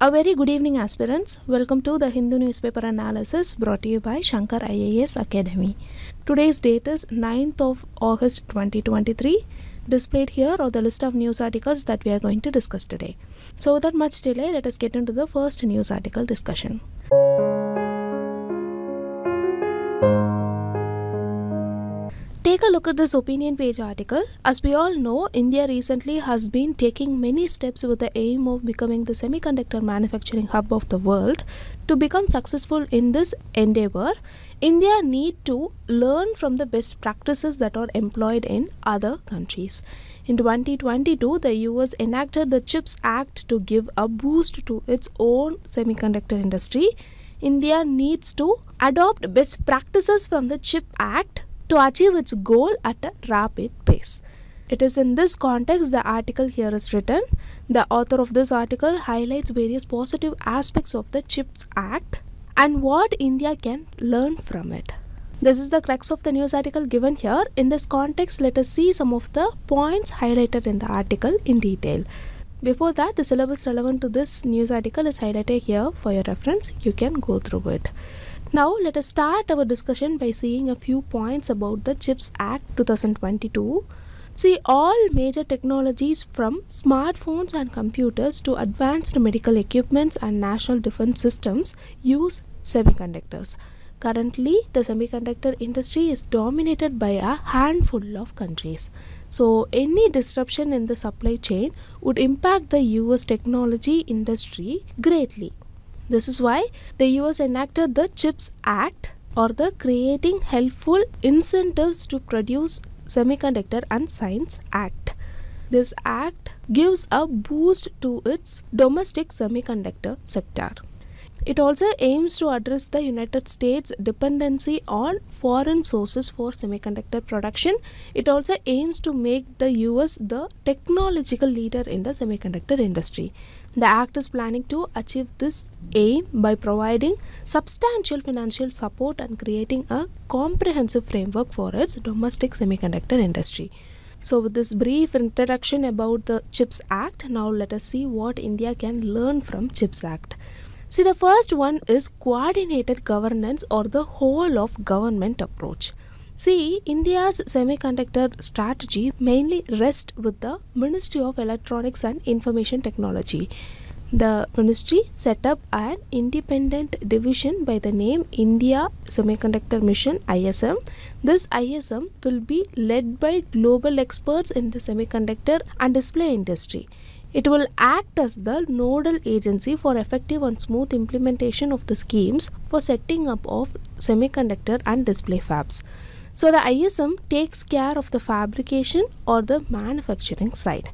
A very good evening, aspirants. Welcome to the Hindu newspaper analysis brought to you by Shankar IAS Academy. Today's date is 9th of August 2023. Displayed here are the list of news articles that we are going to discuss today. So, without much delay, let us get into the first news article discussion. Take a look at this opinion page article. As we all know, India recently has been taking many steps with the aim of becoming the semiconductor manufacturing hub of the world. To become successful in this endeavor, India need to learn from the best practices that are employed in other countries. In 2022, the US enacted the CHIPS Act to give a boost to its own semiconductor industry. India needs to adopt best practices from the CHIP Act to achieve its goal at a rapid pace. It is in this context the article here is written. The author of this article highlights various positive aspects of the CHIPS Act and what India can learn from it. This is the crux of the news article given here. In this context, let us see some of the points highlighted in the article in detail. Before that, the syllabus relevant to this news article is highlighted here for your reference. You can go through it. Now, let us start our discussion by seeing a few points about the CHIPS Act 2022. See, all major technologies from smartphones and computers to advanced medical equipments and national defense systems use semiconductors. Currently, the semiconductor industry is dominated by a handful of countries. So, any disruption in the supply chain would impact the US technology industry greatly. This is why the US enacted the CHIPS Act or the Creating Helpful Incentives to Produce Semiconductor and Science Act. This act gives a boost to its domestic semiconductor sector. It also aims to address the United States' dependency on foreign sources for semiconductor production. It also aims to make the US the technological leader in the semiconductor industry. The Act is planning to achieve this aim by providing substantial financial support and creating a comprehensive framework for its domestic semiconductor industry. So, with this brief introduction about the CHIPS Act, now let us see what India can learn from CHIPS Act. See, the first one is coordinated governance or the whole of government approach. See, India's semiconductor strategy mainly rests with the Ministry of Electronics and Information Technology. The ministry set up an independent division by the name India Semiconductor Mission ISM. This ISM will be led by global experts in the semiconductor and display industry. It will act as the nodal agency for effective and smooth implementation of the schemes for setting up of semiconductor and display fabs. So the ISM takes care of the fabrication or the manufacturing side.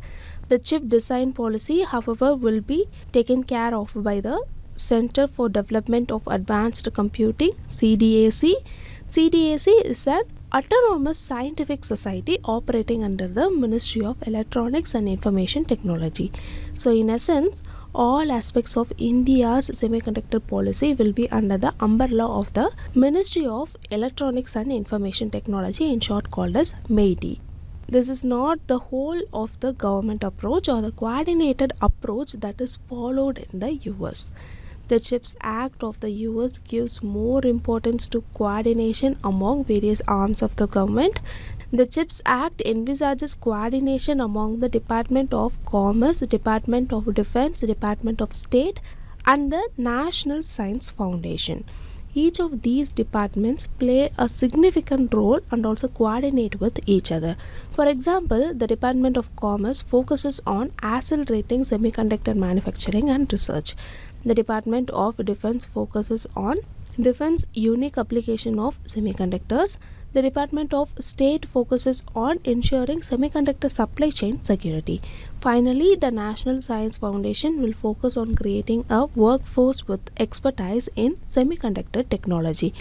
The chip design policy, however, will be taken care of by the Center for Development of Advanced Computing CDAC. CDAC is an autonomous scientific society operating under the Ministry of Electronics and Information Technology. So, in essence, all aspects of India's semiconductor policy will be under the umbrella of the Ministry of Electronics and Information Technology, in short called as MeitY. This is not the whole of the government approach or the coordinated approach that is followed in the US. The CHIPS Act of the US gives more importance to coordination among various arms of the government. The CHIPS Act envisages coordination among the Department of Commerce, Department of Defense, Department of State, and the National Science Foundation. Each of these departments play a significant role and also coordinate with each other. For example, the Department of Commerce focuses on accelerating semiconductor manufacturing and research. The Department of Defense focuses on defense unique application of semiconductors. The Department of State focuses on ensuring semiconductor supply chain security. Finally, the National Science Foundation will focus on creating a workforce with expertise in semiconductor technology.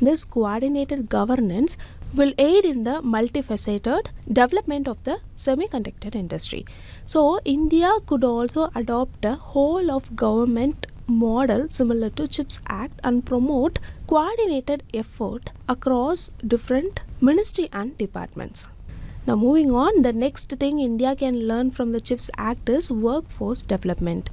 This coordinated governance will aid in the multifaceted development of the semiconductor industry. So, India could also adopt a whole of government model similar to CHIPS Act and promote coordinated effort across different ministry and departments. Now moving on, the next thing India can learn from the CHIPS Act is workforce development.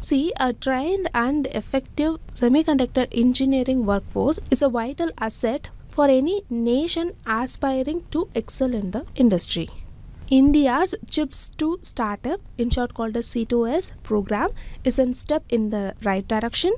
See, a trained and effective semiconductor engineering workforce is a vital asset for any nation aspiring to excel in the industry. India's Chips to Startup, in short called as C2S program, is a step in the right direction.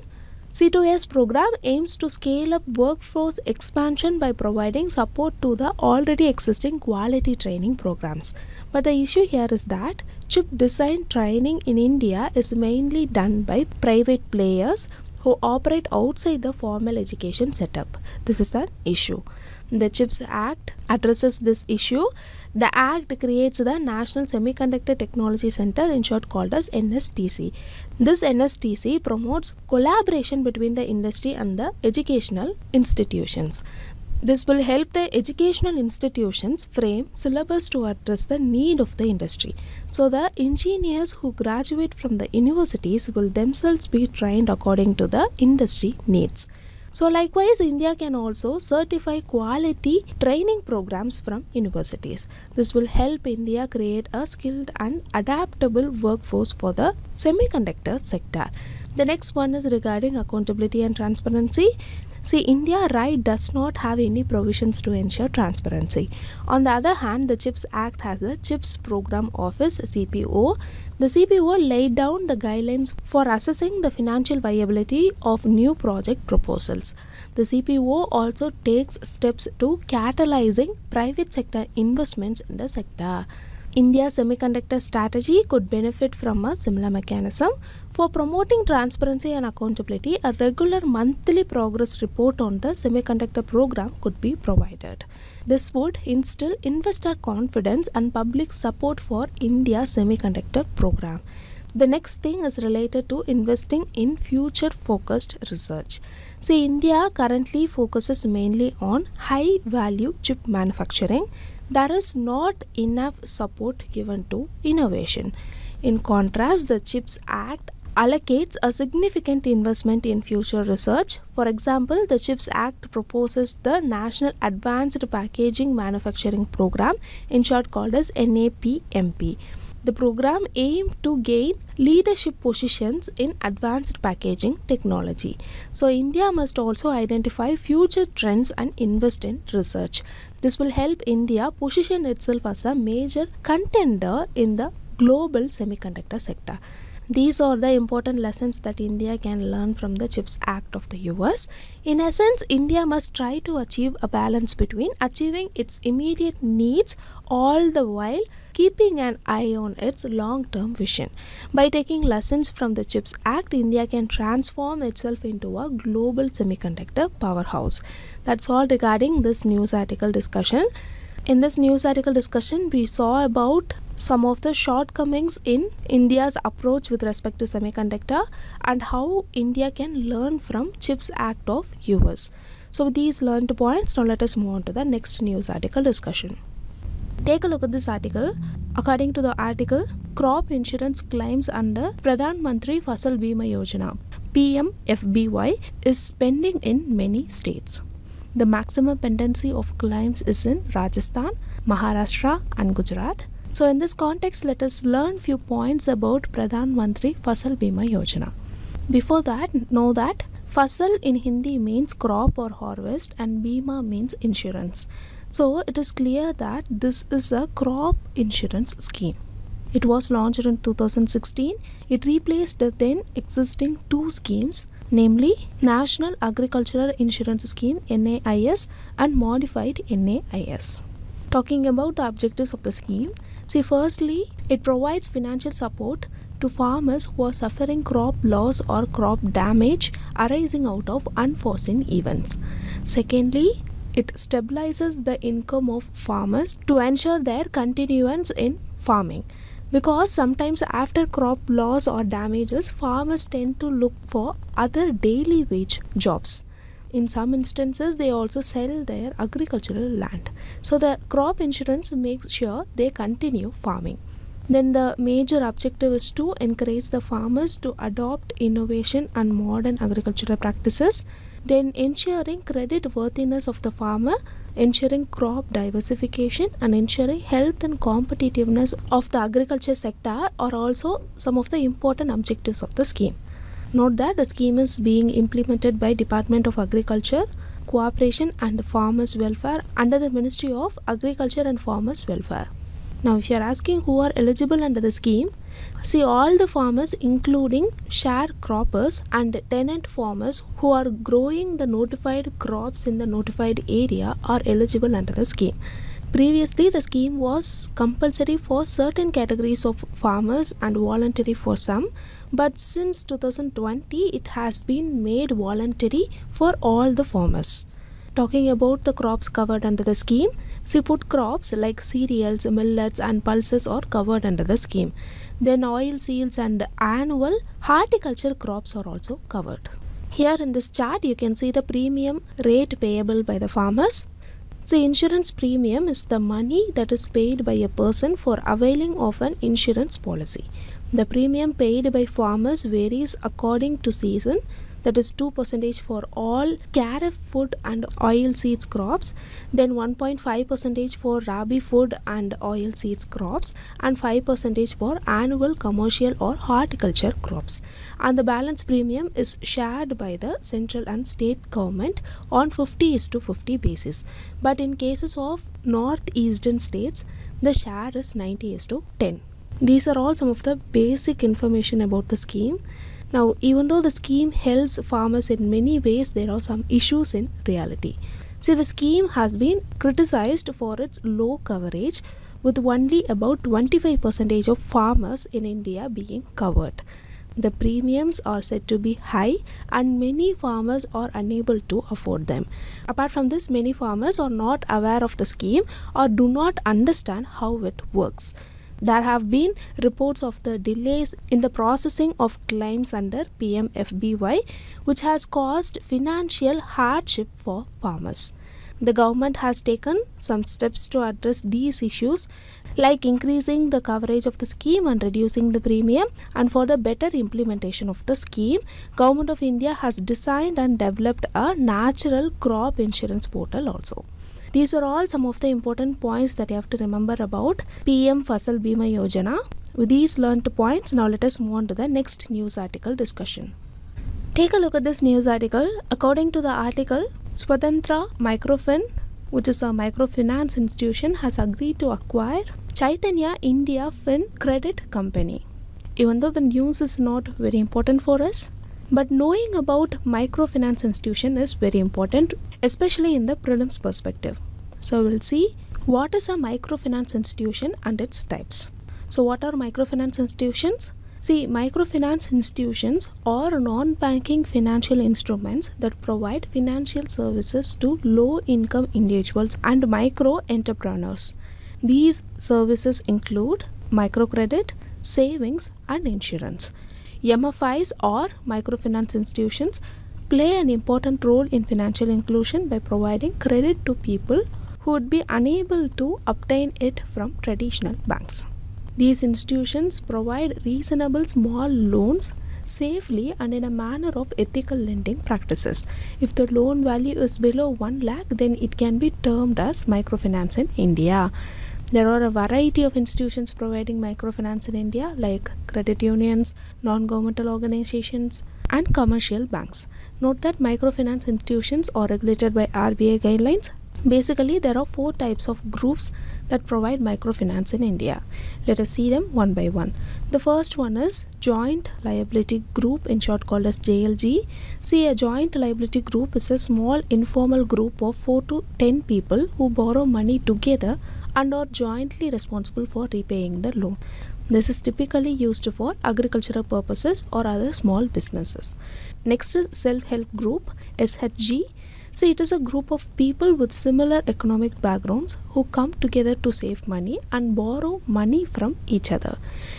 C2S program aims to scale up workforce expansion by providing support to the already existing quality training programs. But the issue here is that chip design training in India is mainly done by private players who operate outside the formal education setup. This is an issue. The CHIPS Act addresses this issue. The Act creates the National Semiconductor Technology Center, in short called as NSTC. This NSTC promotes collaboration between the industry and the educational institutions. This will help the educational institutions frame syllabus to address the need of the industry. So, the engineers who graduate from the universities will themselves be trained according to the industry needs. So, likewise, India can also certify quality training programs from universities. This will help India create a skilled and adaptable workforce for the semiconductor sector. The next one is regarding accountability and transparency. See, India right does not have any provisions to ensure transparency. On the other hand, the CHIPS Act has the CHIPS Program Office CPO. The CPO laid down the guidelines for assessing the financial viability of new project proposals. The CPO also takes steps to catalyzing private sector investments in the sector. India's semiconductor strategy could benefit from a similar mechanism. For promoting transparency and accountability, a regular monthly progress report on the semiconductor program could be provided. This would instill investor confidence and public support for India's semiconductor program. The next thing is related to investing in future focused research. See, India currently focuses mainly on high value chip manufacturing there is not enough support given to innovation. In contrast, the CHIPS Act allocates a significant investment in future research. For example, the CHIPS Act proposes the National Advanced Packaging Manufacturing Program, in short called as NAPMP. The program aimed to gain leadership positions in advanced packaging technology. So, India must also identify future trends and invest in research. This will help India position itself as a major contender in the global semiconductor sector. These are the important lessons that India can learn from the CHIPS Act of the US. In essence, India must try to achieve a balance between achieving its immediate needs all the while keeping an eye on its long term vision. By taking lessons from the CHIPS Act, India can transform itself into a global semiconductor powerhouse. That's all regarding this news article discussion. In this news article discussion, we saw about some of the shortcomings in India's approach with respect to semiconductor and how India can learn from CHIPS Act of US. So with these learned points, now let us move on to the next news article discussion. Take a look at this article. According to the article, crop insurance claims under Pradhan Mantri Fasal Bima Yojana PMFBY is pending in many states. The maximum pendency of claims is in Rajasthan, Maharashtra, and Gujarat. So, in this context, let us learn few points about Pradhan Mantri Fasal Bima Yojana. Before that, know that Fasal in Hindi means crop or harvest, and Bima means insurance. So, it is clear that this is a crop insurance scheme. It was launched in 2016. It replaced the then existing two schemes namely National Agricultural Insurance Scheme NAIS and Modified NAIS. Talking about the objectives of the scheme, see firstly it provides financial support to farmers who are suffering crop loss or crop damage arising out of unforeseen events. Secondly, it stabilizes the income of farmers to ensure their continuance in farming because sometimes after crop loss or damages farmers tend to look for other daily wage jobs in some instances they also sell their agricultural land. So the crop insurance makes sure they continue farming. Then the major objective is to encourage the farmers to adopt innovation and modern agricultural practices. Then ensuring credit worthiness of the farmer ensuring crop diversification and ensuring health and competitiveness of the agriculture sector are also some of the important objectives of the scheme Note that the scheme is being implemented by Department of Agriculture, Cooperation and Farmers Welfare under the Ministry of Agriculture and Farmers Welfare. Now, if you are asking who are eligible under the scheme, see all the farmers, including sharecroppers and tenant farmers who are growing the notified crops in the notified area, are eligible under the scheme. Previously, the scheme was compulsory for certain categories of farmers and voluntary for some, but since 2020, it has been made voluntary for all the farmers. Talking about the crops covered under the scheme, see food crops like cereals, millets, and pulses are covered under the scheme. Then oil seeds and annual horticulture crops are also covered. Here in this chart, you can see the premium rate payable by the farmers so, insurance premium is the money that is paid by a person for availing of an insurance policy. The premium paid by farmers varies according to season. That is 2% for all kharif food and oil seeds crops then 1.5% for rabi food and oil seeds crops and 5% for annual commercial or horticulture crops. And the balance premium is shared by the central and state government on 50 is to 50 basis. But in cases of northeastern states the share is 90 is to 10 these are all some of the basic information about the scheme now, even though the scheme helps farmers in many ways, there are some issues in reality. See, the scheme has been criticized for its low coverage, with only about 25% of farmers in India being covered. The premiums are said to be high, and many farmers are unable to afford them. Apart from this, many farmers are not aware of the scheme or do not understand how it works. There have been reports of the delays in the processing of claims under PMFBY, which has caused financial hardship for farmers. The government has taken some steps to address these issues like increasing the coverage of the scheme and reducing the premium and for the better implementation of the scheme government of india has designed and developed a national crop insurance portal also these are all some of the important points that you have to remember about PM Fasal Bima Yojana. With these learned points, now let us move on to the next news article discussion. Take a look at this news article. According to the article, Svatantra Microfin, which is a microfinance institution, has agreed to acquire Chaitanya India Fin Credit Company. Even though the news is not very important for us, but knowing about microfinance institution is very important, especially in the prelims perspective. So we'll see what is a microfinance institution and its types. So what are microfinance institutions? See, microfinance institutions are non-banking financial instruments that provide financial services to low-income individuals and micro entrepreneurs. These services include microcredit, savings and insurance. MFIs or microfinance institutions play an important role in financial inclusion by providing credit to people who would be unable to obtain it from traditional banks. These institutions provide reasonable small loans safely and in a manner of ethical lending practices. If the loan value is below 1 lakh, then it can be termed as microfinance in India. There are a variety of institutions providing microfinance in India, like credit unions, non governmental organizations, and commercial banks. Note that microfinance institutions are regulated by RBI guidelines. Basically, there are four types of groups that provide microfinance in India. Let us see them one by one. The first one is Joint Liability Group, in short called as JLG. See, a joint liability group is a small informal group of 4 to 10 people who borrow money together and are jointly responsible for repaying the loan. This is typically used for agricultural purposes or other small businesses. Next is self help group SHG. So, it is a group of people with similar economic backgrounds who come together to save money and borrow money from each other.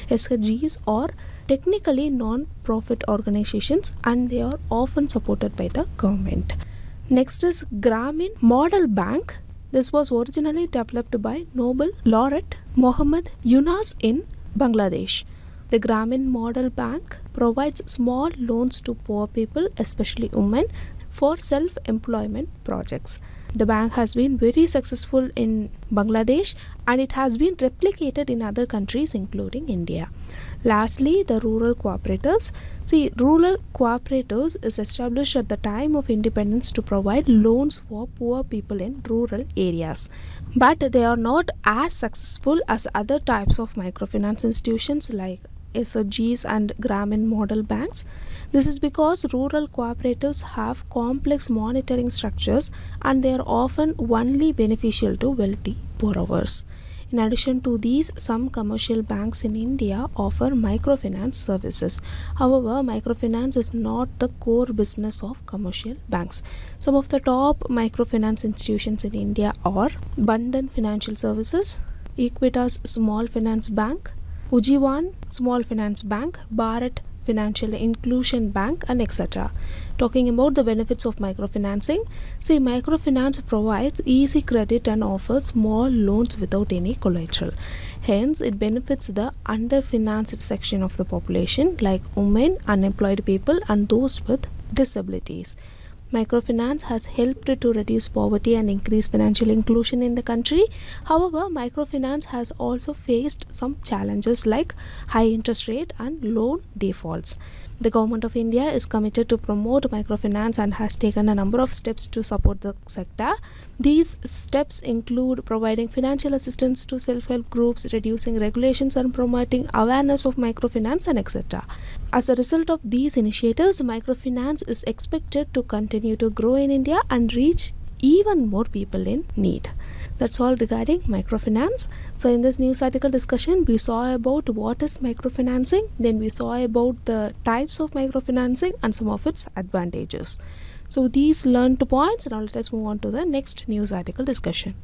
SHGs are technically non profit organizations and they are often supported by the government. Next is Grameen Model Bank this was originally developed by Nobel laureate Muhammad Yunus in Bangladesh. The Grameen Model Bank provides small loans to poor people, especially women, for self employment projects. The bank has been very successful in Bangladesh and it has been replicated in other countries including India. Lastly, the rural cooperatives. See, rural cooperatives is established at the time of independence to provide loans for poor people in rural areas. But they are not as successful as other types of microfinance institutions like SHGs and Grameen model banks. This is because rural cooperatives have complex monitoring structures and they are often only beneficial to wealthy borrowers. In addition to these, some commercial banks in India offer microfinance services. However, microfinance is not the core business of commercial banks. Some of the top microfinance institutions in India are Bandhan Financial Services, Equitas Small Finance Bank, Ujjivan Small Finance Bank, Bharat Financial Inclusion Bank, and etc. Talking about the benefits of microfinancing, see, microfinance provides easy credit and offers small loans without any collateral. Hence, it benefits the underfinanced section of the population, like women, unemployed people, and those with disabilities. Microfinance has helped to reduce poverty and increase financial inclusion in the country. However, microfinance has also faced some challenges like high interest rate and loan defaults. The government of India is committed to promote microfinance and has taken a number of steps to support the sector. These steps include providing financial assistance to self-help groups, reducing regulations and promoting awareness of microfinance and etc. As a result of these initiatives, microfinance is expected to continue to grow in India and reach even more people in need. That's all regarding microfinance. So, in this news article discussion, we saw about what is microfinancing, then we saw about the types of microfinancing and some of its advantages. So, these learned points. Now, let us move on to the next news article discussion.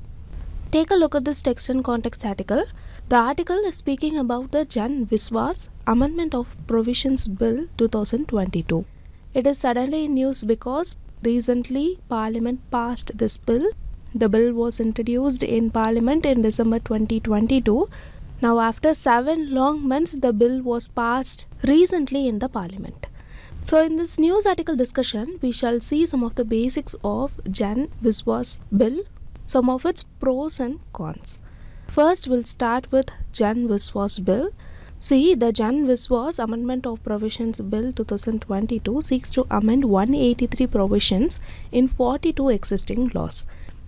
Take a look at this text and context article. The article is speaking about the Jan Vishwas Amendment of Provisions Bill 2022. It is suddenly in news because recently Parliament passed this bill the bill was introduced in Parliament in December 2022. Now, after seven long months, the bill was passed recently in the Parliament. So, in this news article discussion, we shall see some of the basics of Jan Vishwas bill, some of its pros and cons. First, we'll start with Jan Vishwas bill. See, the Jan Vishwas Amendment of Provisions Bill 2022 seeks to amend 183 provisions in 42 existing laws.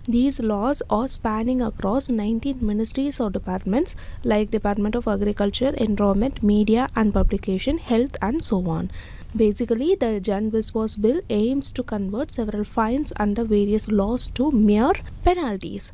These laws are spanning across 19 ministries or departments like Department of Agriculture, Environment, Media and Publication, Health and so on. Basically, the Jan Vishwas bill aims to convert several fines under various laws to mere penalties.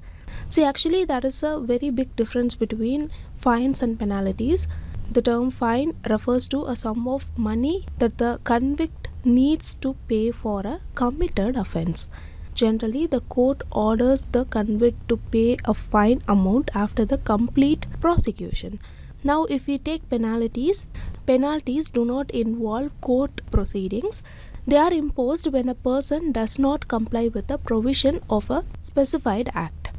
See, actually, there is a very big difference between fines and penalties. The term fine refers to a sum of money that the convict needs to pay for a committed offense. Generally, the court orders the convict to pay a fine amount after the complete prosecution. Now, if we take penalties, penalties do not involve court proceedings. They are imposed when a person does not comply with the provision of a specified act.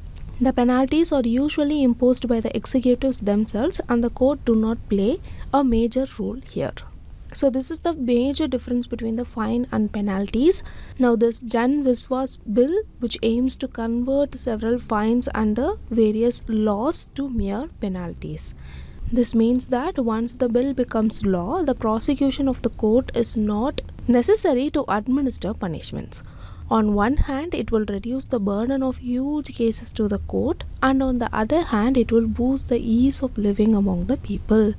The penalties are usually imposed by the executives themselves and the court do not play a major role here. So this is the major difference between the fine and penalties. Now this Jan Vishwas bill which aims to convert several fines under various laws to mere penalties. This means that once the bill becomes law, the prosecution of the court is not necessary to administer punishments. On one hand, it will reduce the burden of huge cases to the court, and on the other hand, it will boost the ease of living among the people.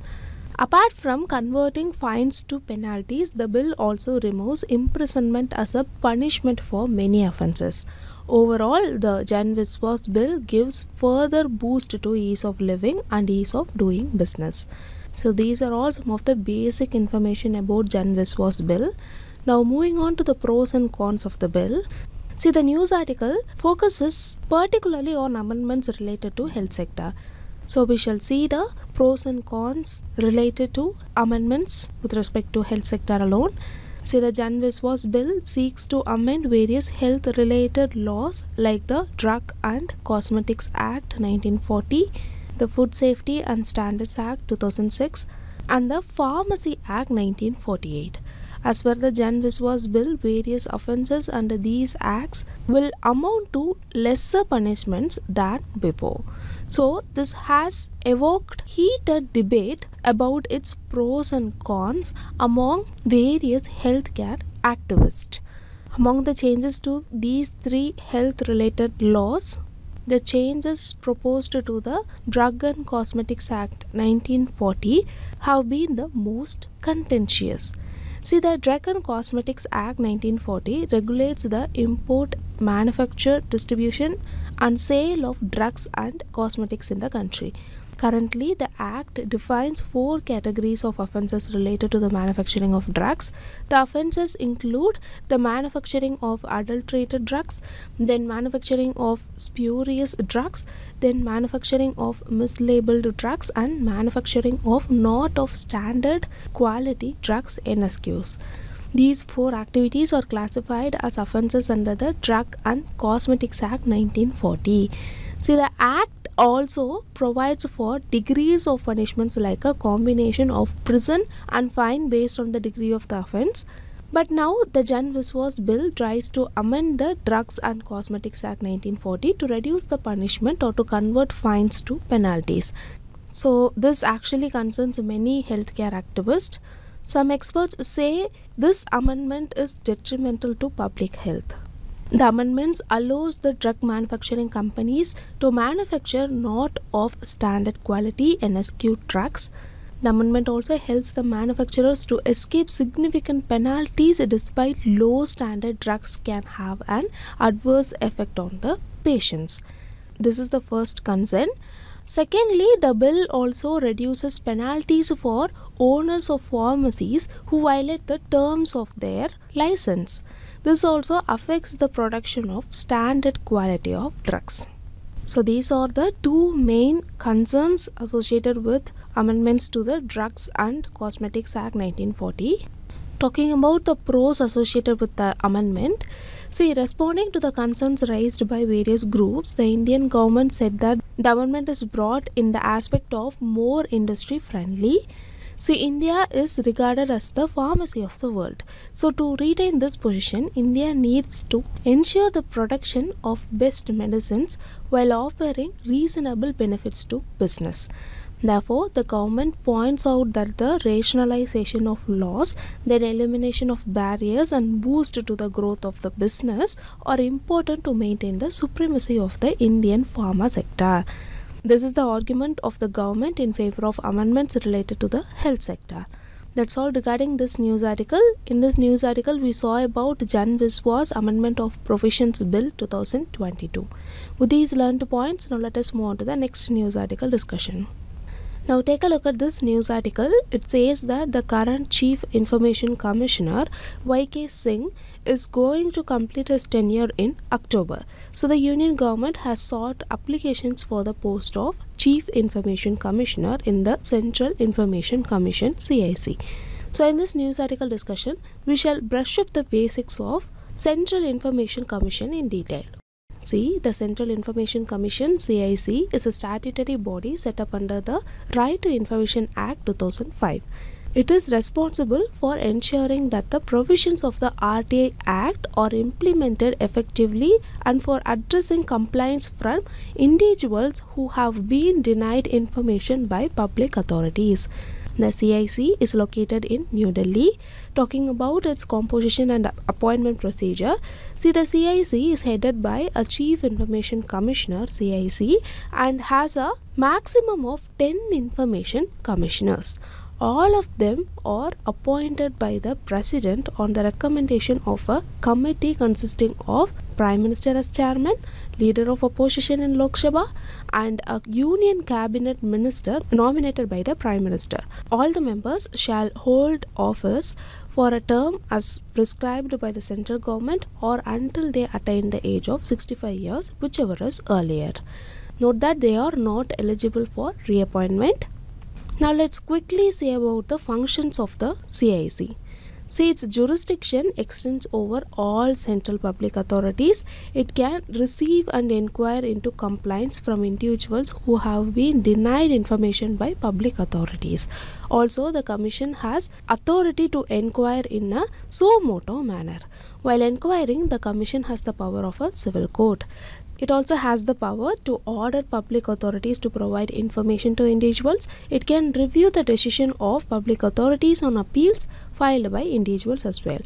Apart from converting fines to penalties, the bill also removes imprisonment as a punishment for many offences. Overall, the Jan Vishwas bill gives further boost to ease of living and ease of doing business. So these are all some of the basic information about Jan Vishwas bill. Now moving on to the pros and cons of the bill. See the news article focuses particularly on amendments related to health sector. So we shall see the pros and cons related to amendments with respect to health sector alone. See the Jan Vishwas bill seeks to amend various health related laws like the Drug and Cosmetics Act 1940, the Food Safety and Standards Act 2006 and the Pharmacy Act 1948. As per the Jan Vishwas bill, various offences under these acts will amount to lesser punishments than before. So, this has evoked heated debate about its pros and cons among various healthcare activists. Among the changes to these three health related laws, the changes proposed to the Drug and Cosmetics Act 1940 have been the most contentious. See, the Drug and Cosmetics Act 1940 regulates the import, manufacture, distribution, and sale of drugs and cosmetics in the country. Currently, the Act defines four categories of offences related to the manufacturing of drugs. The offences include the manufacturing of adulterated drugs, then manufacturing of spurious drugs, then manufacturing of mislabeled drugs, and manufacturing of not of standard quality drugs NSQs. These four activities are classified as offences under the Drug and Cosmetics Act 1940. See, the Act also provides for degrees of punishments like a combination of prison and fine based on the degree of the offence. But now the Jan Vishwas bill tries to amend the Drugs and Cosmetics Act 1940 to reduce the punishment or to convert fines to penalties. So this actually concerns many healthcare activists. Some experts say this amendment is detrimental to public health. The amendments allows the drug manufacturing companies to manufacture not of standard quality NSQ drugs. The amendment also helps the manufacturers to escape significant penalties despite low standard drugs can have an adverse effect on the patients. This is the first concern. Secondly, the bill also reduces penalties for owners of pharmacies who violate the terms of their license. This also affects the production of standard quality of drugs. So these are the two main concerns associated with amendments to the Drugs and Cosmetics Act 1940. Talking about the pros associated with the amendment, see responding to the concerns raised by various groups, the Indian government said that the amendment is brought in the aspect of more industry friendly See, India is regarded as the pharmacy of the world. So, to retain this position, India needs to ensure the production of best medicines while offering reasonable benefits to business. Therefore, the government points out that the rationalization of laws, then elimination of barriers, and boost to the growth of the business are important to maintain the supremacy of the Indian pharma sector. This is the argument of the government in favor of amendments related to the health sector. That's all regarding this news article. In this news article, we saw about Jan Vishwas Amendment of Provisions Bill 2022. With these learned points, now let us move on to the next news article discussion. Now take a look at this news article. It says that the current Chief Information Commissioner YK Sinha is going to complete his tenure in October. So the union government has sought applications for the post of Chief Information Commissioner in the Central Information Commission CIC. So in this news article discussion, we shall brush up the basics of Central Information Commission in detail. The Central Information Commission CIC is a statutory body set up under the Right to Information Act 2005. It is responsible for ensuring that the provisions of the RTI Act are implemented effectively and for addressing complaints from individuals who have been denied information by public authorities. The CIC is located in New Delhi. Talking about its composition and appointment procedure, see the CIC is headed by a Chief Information Commissioner CIC and has a maximum of 10 information commissioners. All of them are appointed by the President on the recommendation of a committee consisting of Prime Minister as chairman, leader of opposition in Lok Sabha, and a union cabinet minister nominated by the Prime Minister. All the members shall hold office for a term as prescribed by the central government or until they attain the age of 65 years, whichever is earlier. Note that they are not eligible for reappointment now let's quickly see about the functions of the CIC. See, its jurisdiction extends over all central public authorities. It can receive and inquire into complaints from individuals who have been denied information by public authorities. Also, the Commission has authority to inquire in a suo motu manner. While inquiring, the Commission has the power of a civil court. It also has the power to order public authorities to provide information to individuals. It can review the decision of public authorities on appeals filed by individuals as well.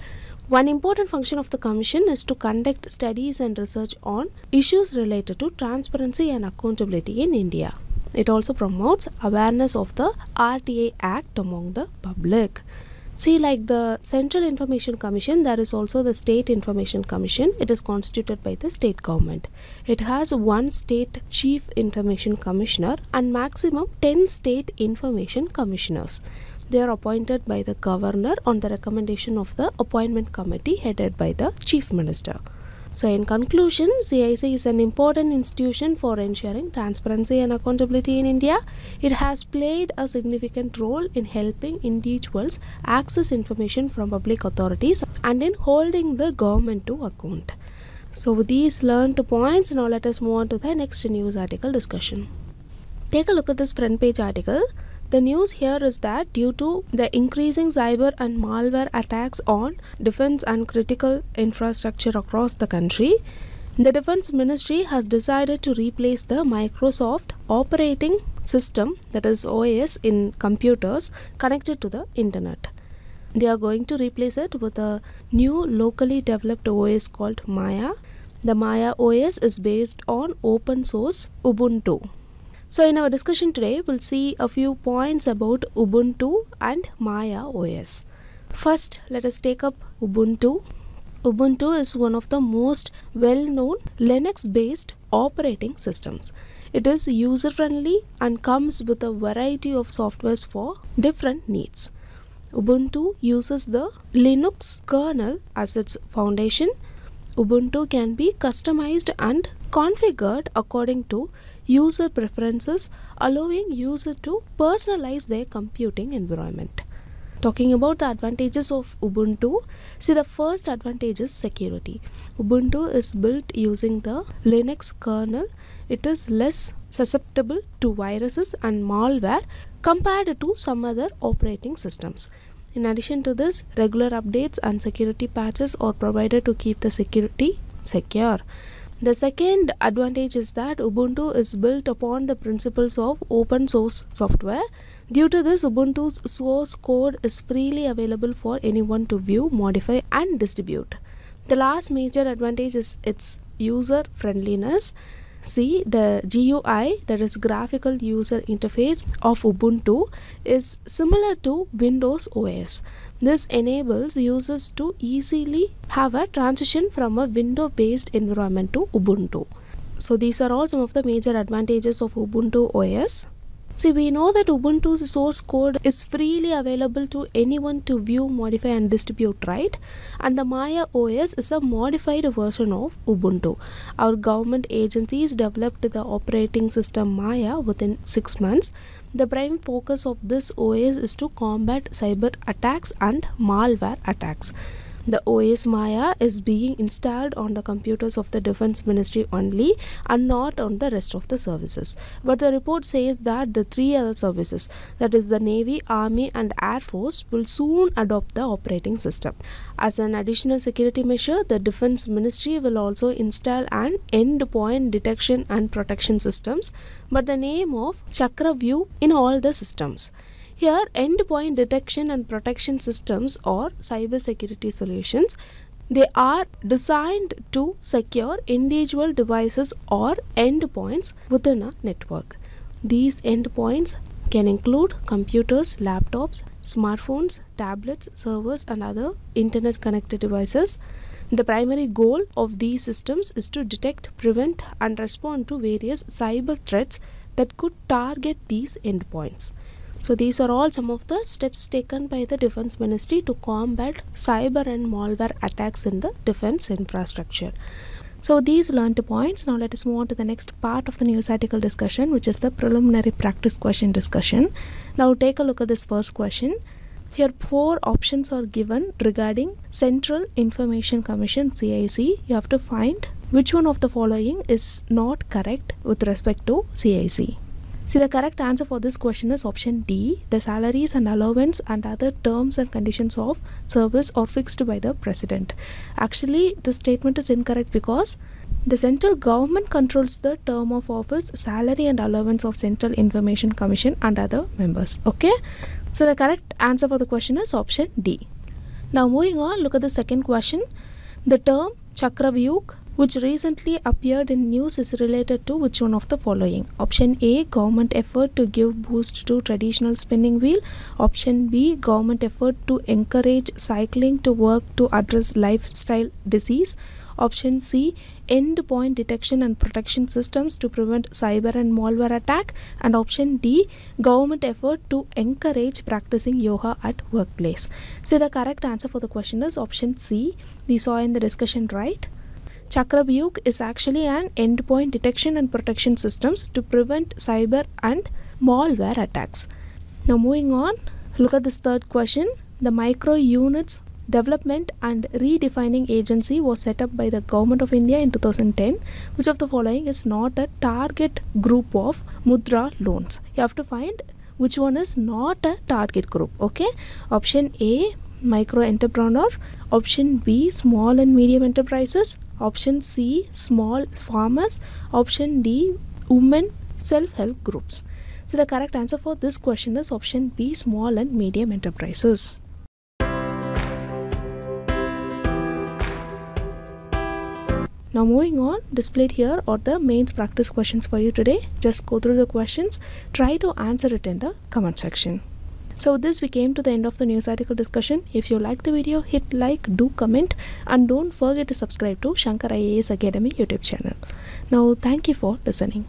One important function of the Commission is to conduct studies and research on issues related to transparency and accountability in India. It also promotes awareness of the RTI Act among the public. See, like the Central Information Commission, there is also the State Information Commission. It is constituted by the state government. It has one state chief information commissioner and maximum 10 state information commissioners. They are appointed by the governor on the recommendation of the appointment committee headed by the chief minister. So, in conclusion, CIC is an important institution for ensuring transparency and accountability in India. It has played a significant role in helping individuals access information from public authorities and in holding the government to account. So, with these learned points, now let us move on to the next news article discussion. Take a look at this front page article. The news here is that due to the increasing cyber and malware attacks on defense and critical infrastructure across the country, the Defense Ministry has decided to replace the Microsoft operating system, that is OS, in computers connected to the internet. They are going to replace it with a new locally developed OS called Maya. The Maya OS is based on open source Ubuntu. So, in our discussion today, we'll see a few points about Ubuntu and Maya OS. First, let us take up Ubuntu. Ubuntu is one of the most well known Linux based operating systems. It is user friendly and comes with a variety of softwares for different needs. Ubuntu uses the Linux kernel as its foundation. Ubuntu can be customized and configured according to user preferences, allowing user to personalize their computing environment. Talking about the advantages of Ubuntu, see the first advantage is security. Ubuntu is built using the Linux kernel. It is less susceptible to viruses and malware compared to some other operating systems. In addition to this, regular updates and security patches are provided to keep the security secure. The second advantage is that Ubuntu is built upon the principles of open source software. Due to this, Ubuntu's source code is freely available for anyone to view, modify, and distribute. The last major advantage is its user friendliness. See, the GUI, that is graphical user interface of Ubuntu, is similar to Windows OS. This enables users to easily have a transition from a window based environment to Ubuntu. So, these are all some of the major advantages of Ubuntu OS. See, we know that Ubuntu's source code is freely available to anyone to view, modify, and distribute, right? And the Maya OS is a modified version of Ubuntu. Our government agencies developed the operating system Maya within six months. The prime focus of this OS is to combat cyber attacks and malware attacks. The OS Maya is being installed on the computers of the Defense Ministry only and not on the rest of the services. But the report says that the three other services, that is the Navy, Army, and Air Force, will soon adopt the operating system. As an additional security measure, the Defense Ministry will also install an endpoint detection and protection systems, but the name of Chakravyuh in all the systems. Here, endpoint detection and protection systems or cybersecurity solutions. They are designed to secure individual devices or endpoints within a network. These endpoints can include computers, laptops, smartphones, tablets, servers, and other internet connected devices. The primary goal of these systems is to detect, prevent, and respond to various cyber threats that could target these endpoints. So, these are all some of the steps taken by the Defense Ministry to combat cyber and malware attacks in the defense infrastructure. So, these learned points. Now, let us move on to the next part of the news article discussion, which is the preliminary practice question discussion. Now, take a look at this first question. Here, four options are given regarding Central Information Commission CIC. You have to find which one of the following is not correct with respect to CIC. See, the correct answer for this question is option D. The salaries and allowance and other terms and conditions of service are fixed by the president. Actually, this statement is incorrect because the central government controls the term of office, salary, and allowance of Central Information Commission and other members. Okay, so the correct answer for the question is option D. Now, moving on, look at the second question. The term Chakravyuh which recently appeared in news is related to which one of the following? Option a government effort to give boost to traditional spinning wheel. Option b government effort to encourage cycling to work to address lifestyle disease. Option c endpoint detection and protection systems to prevent cyber and malware attack. And option d government effort to encourage practicing yoga at workplace. So the correct answer for the question is option c. We saw in the discussion right Chakravyuh is actually an endpoint detection and protection systems to prevent cyber and malware attacks. Now moving on, look at this third question. The micro units development and refinance agency was set up by the government of India in 2010. Which of the following is not a target group of Mudra loans? You have to find which one is not a target group. Okay, option A micro entrepreneur, option B small and medium enterprises, option C small farmers, option D women self help groups. So the correct answer for this question is option B small and medium enterprises. Now moving on, displayed here are the mains practice questions for you today. Just go through the questions, try to answer it in the comment section. So with this we came to the end of the news article discussion. If you like the video, hit like, do comment and don't forget to subscribe to Shankar IAS Academy YouTube channel. Now thank you for listening.